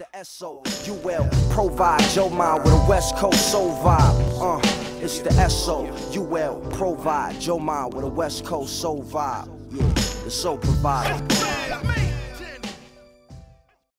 the SO. You will provide your mind with a West Coast soul vibe. Uh, it's the SO. You will provide your mind with a West Coast soul vibe. Yeah, the soul provider.